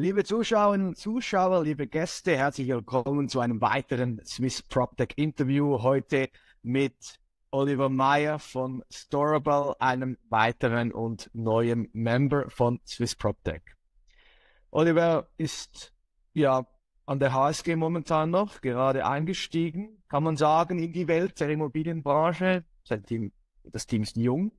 Liebe Zuschauerinnen und Zuschauer, liebe Gäste, herzlich willkommen zu einem weiteren Swiss PropTech Interview. Heute mit Oliver Meyer von Storable, einem weiteren und neuen Member von Swiss PropTech. Oliver ist ja an der HSG momentan noch gerade eingestiegen, kann man sagen, in die Welt der Immobilienbranche. Sein Team, das Team ist jung,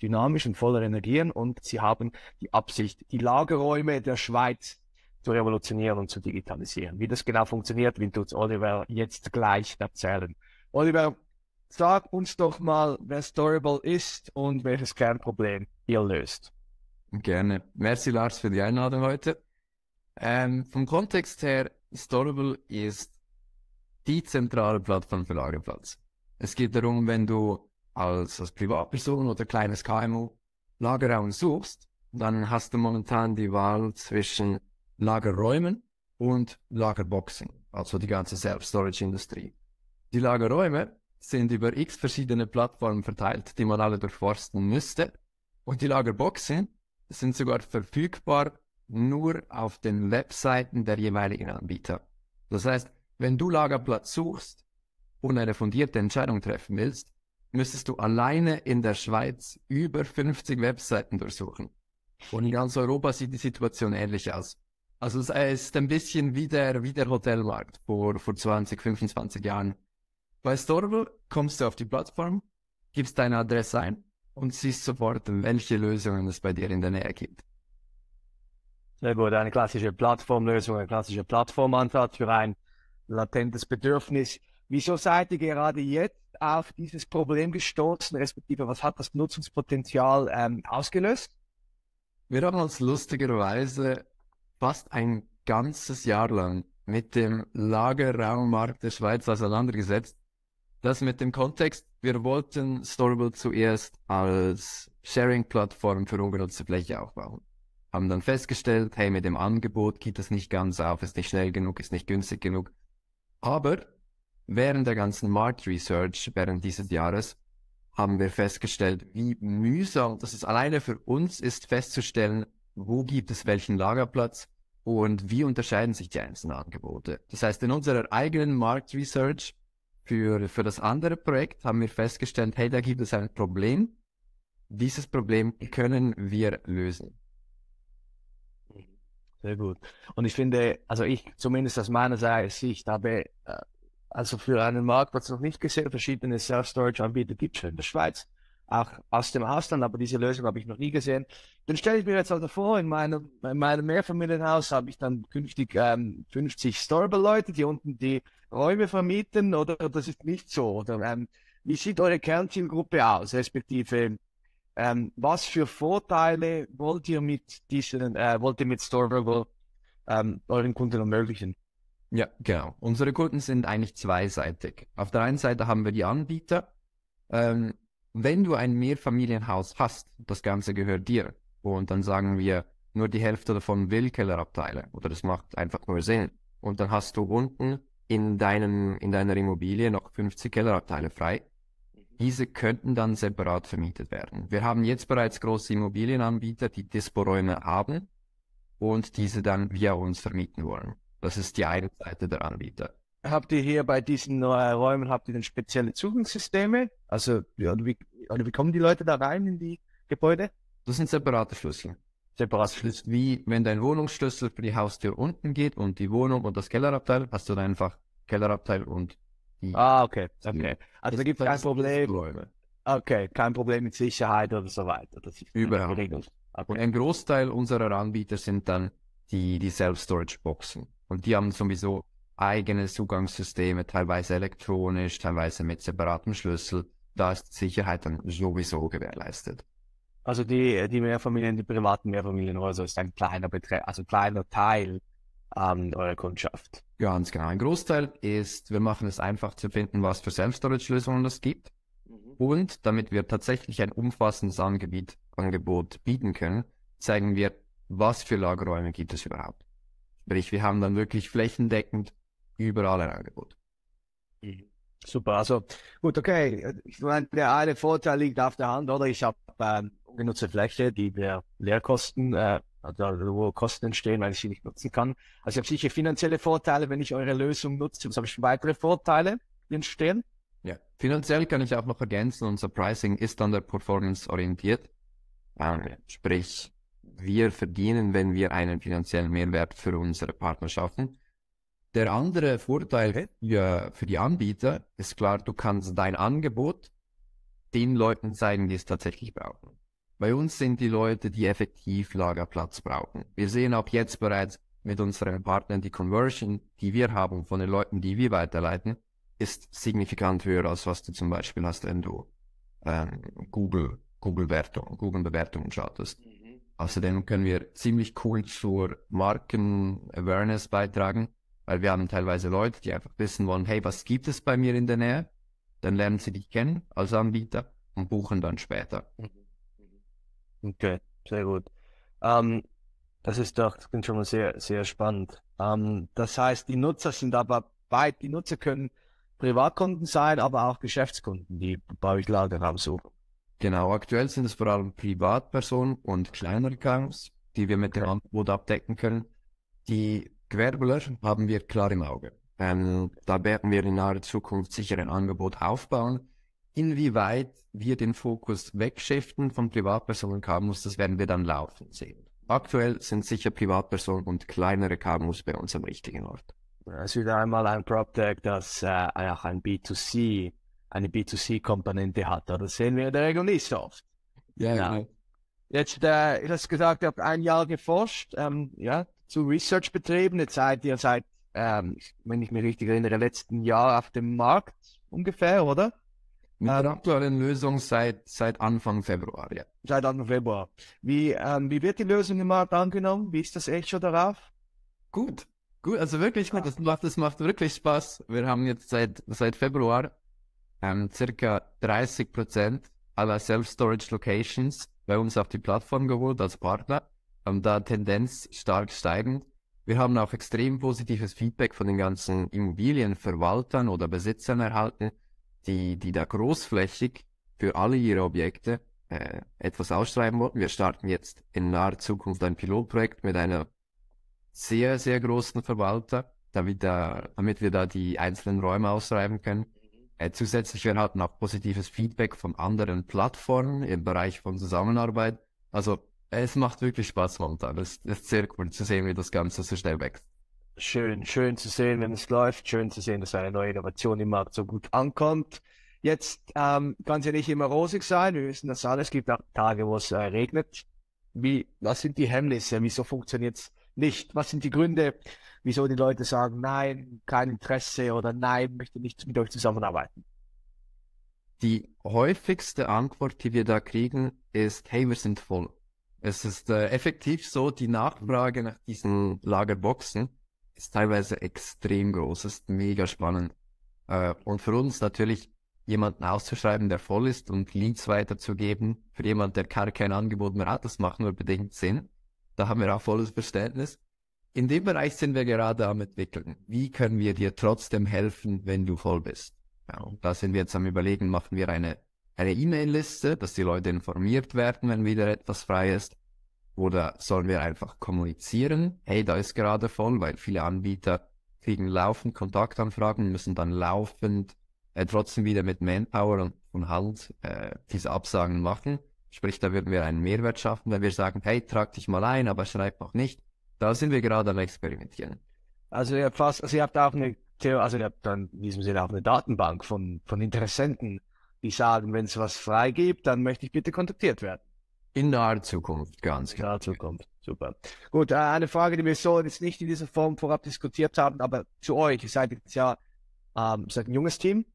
dynamisch und voller Energien und sie haben die Absicht, die Lagerräume der Schweiz zu revolutionieren und zu digitalisieren. Wie das genau funktioniert, will uns Oliver jetzt gleich erzählen. Oliver, sag uns doch mal, wer Storable ist und welches Kernproblem ihr löst. Gerne. Merci Lars für die Einladung heute. Ähm, vom Kontext her, Storable ist die zentrale Plattform für Lagerplatz. Es geht darum, wenn du als, als Privatperson oder kleines KMU Lagerraum suchst, dann hast du momentan die Wahl zwischen Lagerräumen und Lagerboxen, also die ganze Self-Storage-Industrie. Die Lagerräume sind über x verschiedene Plattformen verteilt, die man alle durchforsten müsste. Und die Lagerboxen sind sogar verfügbar nur auf den Webseiten der jeweiligen Anbieter. Das heißt, wenn du Lagerplatz suchst und eine fundierte Entscheidung treffen willst, müsstest du alleine in der Schweiz über 50 Webseiten durchsuchen. Und in ganz Europa sieht die Situation ähnlich aus. Also es ist ein bisschen wie der, wie der Hotelmarkt vor, vor 20, 25 Jahren. Bei Storable kommst du auf die Plattform, gibst deine Adresse ein und siehst sofort, welche Lösungen es bei dir in der Nähe gibt. Sehr gut, eine klassische Plattformlösung, ein klassischer Plattformansatz für ein latentes Bedürfnis. Wieso seid ihr gerade jetzt auf dieses Problem gestoßen, respektive was hat das Nutzungspotenzial ähm, ausgelöst? Wir haben uns lustigerweise fast ein ganzes Jahr lang mit dem Lagerraummarkt der Schweiz auseinandergesetzt. Das mit dem Kontext, wir wollten Storable zuerst als Sharing-Plattform für ungenutzte Fläche aufbauen. Haben dann festgestellt, hey, mit dem Angebot geht das nicht ganz auf, ist nicht schnell genug, ist nicht günstig genug. Aber während der ganzen Markt Research während dieses Jahres haben wir festgestellt, wie mühsam das ist alleine für uns ist festzustellen, wo gibt es welchen Lagerplatz, und wie unterscheiden sich die einzelnen Angebote. Das heißt, in unserer eigenen Marktresearch für, für das andere Projekt haben wir festgestellt, hey, da gibt es ein Problem. Dieses Problem können wir lösen. Sehr gut. Und ich finde, also ich zumindest aus meiner Sicht habe äh, also für einen Markt, was noch nicht gesehen, verschiedene Self-Storage-Anbieter gibt es schon in der Schweiz auch aus dem Ausland, aber diese Lösung habe ich noch nie gesehen. Dann stelle ich mir jetzt also vor, in meinem, in meinem Mehrfamilienhaus habe ich dann künftig ähm, 50 Storable-Leute, die unten die Räume vermieten, oder das ist nicht so? Oder ähm, wie sieht eure Kernzielgruppe aus, respektive ähm, was für Vorteile wollt ihr mit diesen, äh, wollt ihr mit Storable ähm, euren Kunden ermöglichen? Ja, genau. Unsere Kunden sind eigentlich zweiseitig. Auf der einen Seite haben wir die Anbieter, ähm, wenn du ein Mehrfamilienhaus hast, das Ganze gehört dir, und dann sagen wir, nur die Hälfte davon will Kellerabteile, oder das macht einfach nur Sinn, und dann hast du unten in, deinem, in deiner Immobilie noch 50 Kellerabteile frei, diese könnten dann separat vermietet werden. Wir haben jetzt bereits große Immobilienanbieter, die Dispo-Räume haben und diese dann via uns vermieten wollen. Das ist die eine Seite der Anbieter habt ihr hier bei diesen äh, Räumen, habt ihr denn spezielle Zugangssysteme? Also, ja, wie, oder wie kommen die Leute da rein in die Gebäude? Das sind separate Schlüssel. Separate Schlüssel. Wie wenn dein Wohnungsschlüssel für die Haustür unten geht und die Wohnung und das Kellerabteil, hast du dann einfach Kellerabteil und die. Ah, okay, okay. Also da gibt es kein Problem. Okay, kein Problem mit Sicherheit oder so weiter. Das ist Überhaupt nicht. Okay. Und ein Großteil unserer Anbieter sind dann die, die Self-Storage-Boxen. Und die haben sowieso eigene Zugangssysteme, teilweise elektronisch, teilweise mit separatem Schlüssel. Da ist Sicherheit dann sowieso gewährleistet. Also die, die Mehrfamilien, die privaten Mehrfamilienhäuser ist ein kleiner Betrag, also kleiner Teil ähm, eurer Kundschaft. Ganz genau. Ein Großteil ist, wir machen es einfach zu finden, was für Self-Storage-Lösungen es gibt. Mhm. Und damit wir tatsächlich ein umfassendes Angebot, Angebot bieten können, zeigen wir, was für Lagerräume gibt es überhaupt. Sprich, wir haben dann wirklich flächendeckend überall ein Angebot. Mhm. Super, also gut, okay. Ich meine, der eine Vorteil liegt auf der Hand, oder? Ich habe ähm, ungenutzte Fläche, die wir Leerkosten äh, also wo Kosten entstehen, weil ich sie nicht nutzen kann. Also ich habe sicher finanzielle Vorteile, wenn ich eure Lösung nutze. Was habe ich weitere Vorteile, die entstehen? Ja, finanziell kann ich auch noch ergänzen, unser Pricing ist an der Performance orientiert. Ähm, sprich, wir verdienen, wenn wir einen finanziellen Mehrwert für unsere Partner schaffen. Der andere Vorteil für, für die Anbieter ist klar, du kannst dein Angebot den Leuten zeigen, die es tatsächlich brauchen. Bei uns sind die Leute, die effektiv Lagerplatz brauchen. Wir sehen auch jetzt bereits mit unseren Partnern die Conversion, die wir haben von den Leuten, die wir weiterleiten, ist signifikant höher als was du zum Beispiel hast, wenn du ähm, Google Google Wertung, Google Bewertungen schautest. Mhm. Außerdem können wir ziemlich cool zur Marken Awareness beitragen, weil wir haben teilweise Leute, die einfach wissen wollen, hey, was gibt es bei mir in der Nähe? Dann lernen sie dich kennen als Anbieter und buchen dann später. Mhm. Okay, sehr gut. Ähm, das ist doch, das klingt schon mal sehr, sehr spannend. Ähm, das heißt, die Nutzer sind aber weit, die Nutzer können Privatkunden sein, aber auch Geschäftskunden, die bei euch Lagerraum suchen. Genau, aktuell sind es vor allem Privatpersonen und kleinere KMUs, die wir mit dem Angebot abdecken können. Die Gewerbler haben wir klar im Auge. Ähm, da werden wir in naher Zukunft sicher ein Angebot aufbauen. Inwieweit wir den Fokus wegschiften von Privatpersonen und KMUs, das werden wir dann laufen sehen. Aktuell sind sicher Privatpersonen und kleinere KMUs bei uns am richtigen Ort. Es ist wieder einmal ein PropTech, das äh, auch ein B2C eine B2C-Komponente hat. Das sehen wir in der Regel nicht so oft. Ja, ja. ja. Jetzt, äh, ich habe gesagt, ihr habt ein Jahr geforscht, ähm, ja, zu Research betrieben. Jetzt seid ihr seit, ähm, wenn ich mich richtig erinnere, letzten Jahr auf dem Markt ungefähr, oder? Mit der ähm, aktuellen Lösung seit, seit Anfang Februar, ja. Seit Anfang Februar. Wie, ähm, wie wird die Lösung im Markt angenommen? Wie ist das Echo darauf? Gut, gut, also wirklich gut. Das macht, das macht wirklich Spaß. Wir haben jetzt seit, seit Februar ähm, circa 30 Prozent aller Self-Storage Locations bei uns auf die Plattform geholt als Partner. Ähm, da Tendenz stark steigend. Wir haben auch extrem positives Feedback von den ganzen Immobilienverwaltern oder Besitzern erhalten, die, die da großflächig für alle ihre Objekte äh, etwas ausschreiben wollten. Wir starten jetzt in naher Zukunft ein Pilotprojekt mit einer sehr, sehr großen Verwalter, damit, da, damit wir da die einzelnen Räume ausschreiben können. Äh, zusätzlich, wir hatten auch positives Feedback von anderen Plattformen im Bereich von Zusammenarbeit. Also es macht wirklich Spaß momentan. Es ist sehr cool zu sehen, wie das Ganze so schnell wächst. Schön, schön zu sehen, wenn es läuft. Schön zu sehen, dass eine neue Innovation im Markt so gut ankommt. Jetzt ähm, kann es ja nicht immer rosig sein. Wir wissen das alles. Es gibt auch Tage, wo es äh, regnet. Wie, was sind die Hemmnisse? Wieso funktioniert es nicht? Was sind die Gründe, wieso die Leute sagen, nein, kein Interesse oder nein, möchte nicht mit euch zusammenarbeiten? Die häufigste Antwort, die wir da kriegen, ist, hey, wir sind voll. Es ist äh, effektiv so, die Nachfrage nach diesen Lagerboxen ist teilweise extrem groß, ist mega spannend. Äh, und für uns natürlich jemanden auszuschreiben, der voll ist und Leads weiterzugeben, für jemanden, der gar kein Angebot mehr hat, das macht nur bedingt Sinn. Da haben wir auch volles Verständnis. In dem Bereich sind wir gerade am entwickeln. Wie können wir dir trotzdem helfen, wenn du voll bist? Ja, und da sind wir jetzt am überlegen, machen wir eine eine E-Mail-Liste, dass die Leute informiert werden, wenn wieder etwas frei ist. Oder sollen wir einfach kommunizieren? Hey, da ist gerade voll, weil viele Anbieter kriegen laufend Kontaktanfragen, müssen dann laufend äh, trotzdem wieder mit Manpower und von Hand äh, diese Absagen machen. Sprich, da würden wir einen Mehrwert schaffen, wenn wir sagen, hey, trag dich mal ein, aber schreib noch nicht. Da sind wir gerade am Experimentieren. Also ihr habt fast, also ihr habt auch eine also ihr habt dann in diesem Sinne auch eine Datenbank von, von Interessenten, die sagen, wenn es was frei gibt, dann möchte ich bitte kontaktiert werden. In naher Zukunft, ganz klar. In naher Zukunft, super. Gut, äh, eine Frage, die wir so jetzt nicht in dieser Form vorab diskutiert haben, aber zu euch, ihr seid jetzt ja, ähm, seid ein junges Team,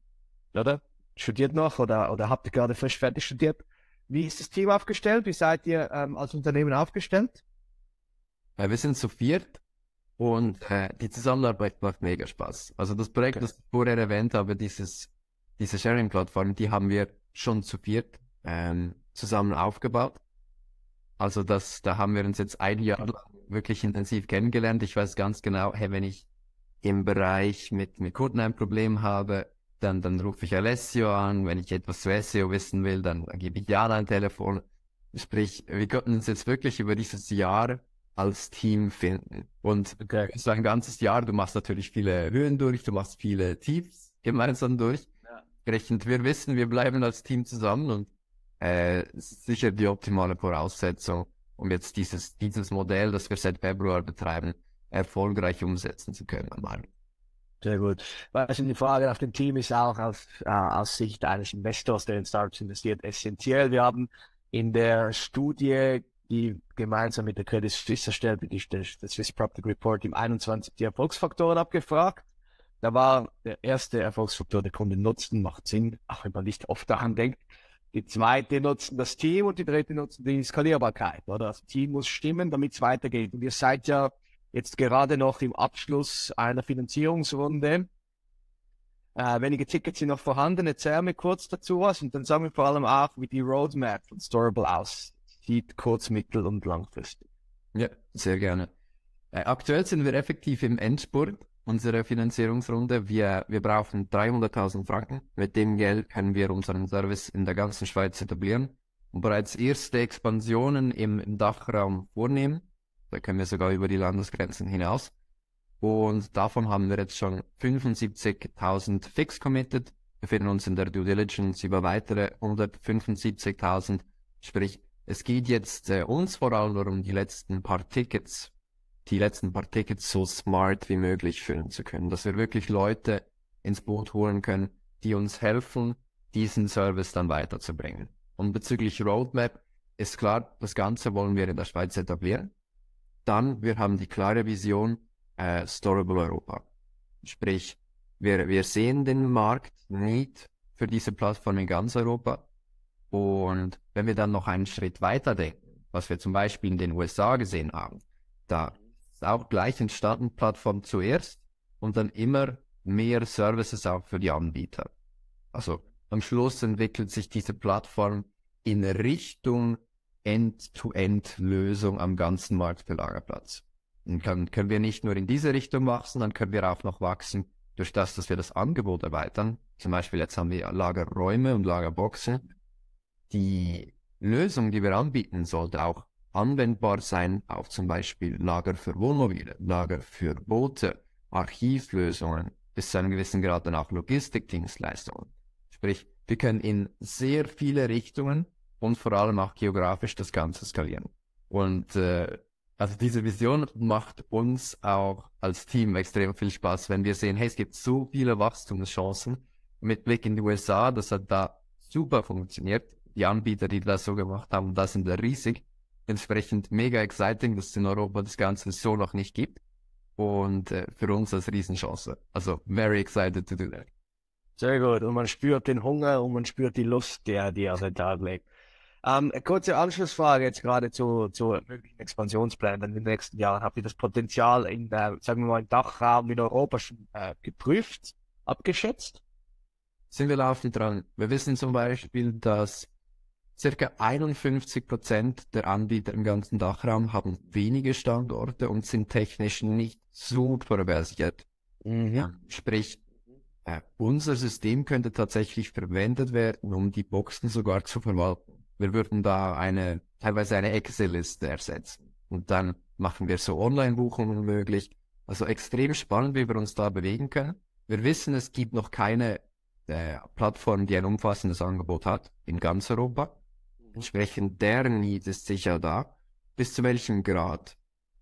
oder? Studiert noch oder, oder habt ihr gerade frisch fertig studiert? Wie ist das Team aufgestellt? Wie seid ihr ähm, als Unternehmen aufgestellt? Ja, wir sind zu viert und äh, die Zusammenarbeit macht mega Spaß. Also das Projekt, okay. das ich vorher erwähnt habe, dieses, diese Sharing-Plattform, die haben wir schon zu viert ähm, zusammen aufgebaut. Also das, da haben wir uns jetzt ein Jahr lang wirklich intensiv kennengelernt. Ich weiß ganz genau, hey, wenn ich im Bereich mit, mit Kunden ein Problem habe, dann, dann rufe ich Alessio an. Wenn ich etwas zu SEO wissen will, dann, dann gebe ich Jan ein Telefon. Sprich, wir konnten uns jetzt wirklich über dieses Jahr als Team finden. Und okay. so ein ganzes Jahr, du machst natürlich viele Höhen durch, du machst viele Tiefs gemeinsam durch. Gerechnet, wir wissen, wir bleiben als Team zusammen und äh, sicher die optimale Voraussetzung, um jetzt dieses, dieses Modell, das wir seit Februar betreiben, erfolgreich umsetzen zu können. Sehr gut. Also die Frage auf dem Team ist auch aus, äh, aus Sicht eines Investors, der in Startups investiert, essentiell. Wir haben in der Studie, die gemeinsam mit der Credit Suisse erstellt wird, der, Swiss Property Report im 21 die Erfolgsfaktoren abgefragt. Da war der erste Erfolgsfaktor der Kunde Nutzen, macht Sinn, auch wenn man nicht oft daran denkt. Die zweite nutzen das Team und die dritte nutzen die Skalierbarkeit, oder? Das Team muss stimmen, damit es weitergeht. Und ihr seid ja jetzt gerade noch im Abschluss einer Finanzierungsrunde. Äh, wenige Tickets sind noch vorhanden. Erzähl mir kurz dazu was und dann sagen wir vor allem auch, wie die Roadmap von Storable aussieht, kurz-, mittel- und langfristig. Ja, sehr gerne. Äh, aktuell sind wir effektiv im Endspurt unserer Finanzierungsrunde. Wir, wir brauchen 300.000 Franken. Mit dem Geld können wir unseren Service in der ganzen Schweiz etablieren und bereits erste Expansionen im, im Dachraum vornehmen. Da können wir sogar über die Landesgrenzen hinaus. Und davon haben wir jetzt schon 75.000 fix committed. Wir finden uns in der Due Diligence über weitere 175.000. Sprich, es geht jetzt äh, uns vor allem darum, die letzten paar Tickets, die letzten paar Tickets so smart wie möglich füllen zu können. Dass wir wirklich Leute ins Boot holen können, die uns helfen, diesen Service dann weiterzubringen. Und bezüglich Roadmap ist klar, das Ganze wollen wir in der Schweiz etablieren dann, wir haben die klare Vision, äh, Storable Europa. Sprich, wir, wir sehen den Markt nicht für diese Plattform in ganz Europa. Und wenn wir dann noch einen Schritt weiter denken, was wir zum Beispiel in den USA gesehen haben, da auch gleich entstanden Plattform zuerst und dann immer mehr Services auch für die Anbieter. Also am Schluss entwickelt sich diese Plattform in Richtung End-to-End-Lösung am ganzen Markt für Lagerplatz. Dann können wir nicht nur in diese Richtung wachsen, dann können wir auch noch wachsen durch das, dass wir das Angebot erweitern. Zum Beispiel jetzt haben wir Lagerräume und Lagerboxen. Die Lösung, die wir anbieten, sollte auch anwendbar sein auf zum Beispiel Lager für Wohnmobile, Lager für Boote, Archivlösungen, bis zu einem gewissen Grad dann auch Logistikdienstleistungen. Sprich, wir können in sehr viele Richtungen und vor allem auch geografisch das Ganze skalieren. Und äh, also diese Vision macht uns auch als Team extrem viel Spaß, wenn wir sehen, hey, es gibt so viele Wachstumschancen. Mit Blick in die USA, das hat da super funktioniert. Die Anbieter, die das so gemacht haben, das sind da riesig. Entsprechend mega exciting, dass es in Europa das Ganze so noch nicht gibt. Und äh, für uns als Riesenchance. Also very excited to do that. Sehr gut. Und man spürt den Hunger und man spürt die Lust, der die er den Tag legt. Ähm, kurze Anschlussfrage jetzt gerade zu, zu möglichen Expansionsplänen in den nächsten Jahren. Habt ihr das Potenzial in der, sagen wir mal, im Dachraum in Europa schon äh, geprüft, abgeschätzt? Sind wir laufend dran. Wir wissen zum Beispiel, dass circa 51 Prozent der Anbieter im ganzen Dachraum haben wenige Standorte und sind technisch nicht super versiert. Mhm. Sprich, äh, unser System könnte tatsächlich verwendet werden, um die Boxen sogar zu verwalten. Wir würden da eine, teilweise eine Excel-Liste ersetzen. Und dann machen wir so Online-Buchungen möglich. Also extrem spannend, wie wir uns da bewegen können. Wir wissen, es gibt noch keine äh, Plattform, die ein umfassendes Angebot hat in ganz Europa. Entsprechend deren Need ist sicher da. Bis zu welchem Grad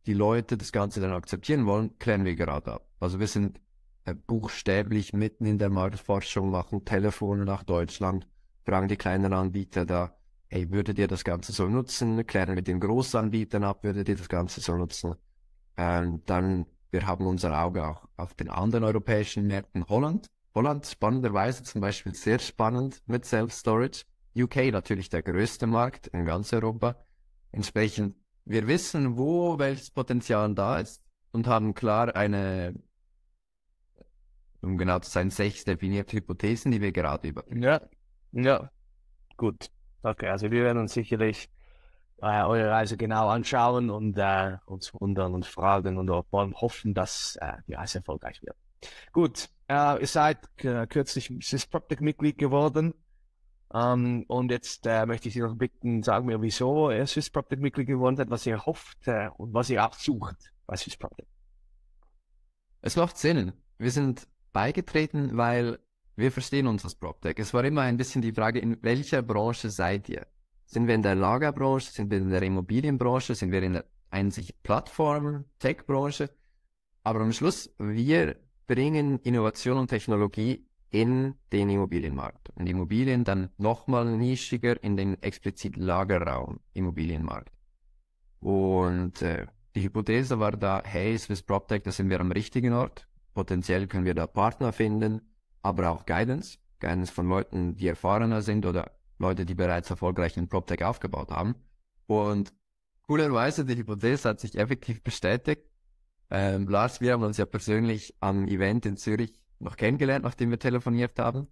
die Leute das Ganze dann akzeptieren wollen, klären wir gerade ab. Also wir sind äh, buchstäblich mitten in der Marktforschung, machen Telefone nach Deutschland, fragen die kleinen Anbieter da, hey, würdet ihr das Ganze so nutzen? Klären mit den Großanbietern ab, würdet ihr das Ganze so nutzen? Ähm, dann, wir haben unser Auge auch auf den anderen europäischen Märkten. Holland, Holland spannenderweise zum Beispiel sehr spannend mit Self-Storage. UK natürlich der größte Markt in ganz Europa. Entsprechend, wir wissen, wo welches Potenzial da ist und haben klar eine, um genau zu sein, sechs definierte Hypothesen, die wir gerade über. Ja, ja, gut. Okay, also wir werden uns sicherlich äh, eure Reise genau anschauen und äh, uns wundern und fragen und wollen hoffen, dass äh, die Reise erfolgreich wird. Gut, äh, ihr seid äh, kürzlich SysPropTech-Mitglied geworden. Ähm, und jetzt äh, möchte ich Sie noch bitten, sagen mir, wieso er Swiss PropTech Mitglied geworden seid, was ihr hofft äh, und was ihr auch sucht bei Swiss PropTech. Es macht Sinn. Wir sind beigetreten, weil wir verstehen uns als PropTech. Es war immer ein bisschen die Frage, in welcher Branche seid ihr? Sind wir in der Lagerbranche? Sind wir in der Immobilienbranche? Sind wir in der einzig Plattform, Tech-Branche? Aber am Schluss, wir bringen Innovation und Technologie in den Immobilienmarkt. Und Immobilien dann nochmal nischiger in den explizit Lagerraum Immobilienmarkt. Und äh, die Hypothese war da, hey, Swiss PropTech, da sind wir am richtigen Ort. Potenziell können wir da Partner finden, aber auch Guidance. Guidance von Leuten, die erfahrener sind oder Leute, die bereits erfolgreich in PropTech aufgebaut haben. Und coolerweise, die Hypothese hat sich effektiv bestätigt. Ähm, Lars, wir haben uns ja persönlich am Event in Zürich noch kennengelernt, nachdem wir telefoniert haben.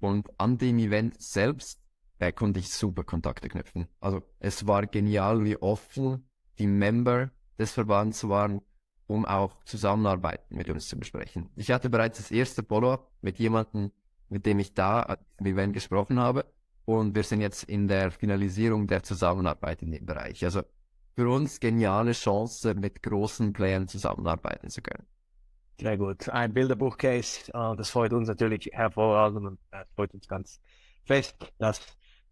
Und an dem Event selbst äh, konnte ich super Kontakte knüpfen. Also es war genial, wie offen die Member des Verbands waren, um auch Zusammenarbeiten mit uns zu besprechen. Ich hatte bereits das erste Follow-up mit jemandem, mit dem ich da am Event gesprochen habe. Und wir sind jetzt in der Finalisierung der Zusammenarbeit in dem Bereich. Also für uns geniale Chance, mit großen Playern zusammenarbeiten zu können. Sehr gut. Ein Bilderbuch-Case, uh, das freut uns natürlich hervorragend und das freut uns ganz fest, dass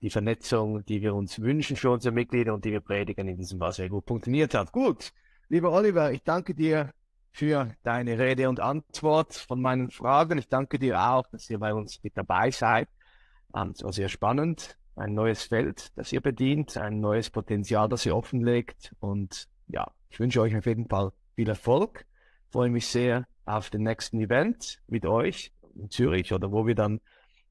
die Vernetzung, die wir uns wünschen für unsere Mitglieder und die wir predigen, in diesem Fall sehr gut funktioniert hat. Gut, lieber Oliver, ich danke dir für deine Rede und Antwort von meinen Fragen. Ich danke dir auch, dass ihr bei uns mit dabei seid. Um, es war sehr spannend. Ein neues Feld, das ihr bedient, ein neues Potenzial, das ihr offenlegt. Und ja, ich wünsche euch auf jeden Fall viel Erfolg. Freue mich sehr auf den nächsten Event mit euch in Zürich oder wo wir dann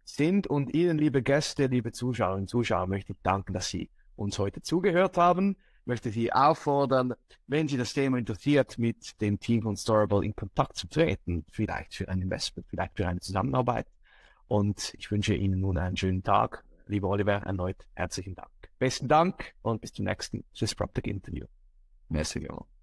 sind. Und Ihnen, liebe Gäste, liebe Zuschauerinnen und Zuschauer, möchte ich danken, dass Sie uns heute zugehört haben. Ich möchte Sie auffordern, wenn Sie das Thema interessiert, mit dem Team von Storable in Kontakt zu treten. Vielleicht für ein Investment, vielleicht für eine Zusammenarbeit. Und ich wünsche Ihnen nun einen schönen Tag. Lieber Oliver, erneut herzlichen Dank. Besten Dank und bis zum nächsten Swiss PropTech Interview. Merci, Junge.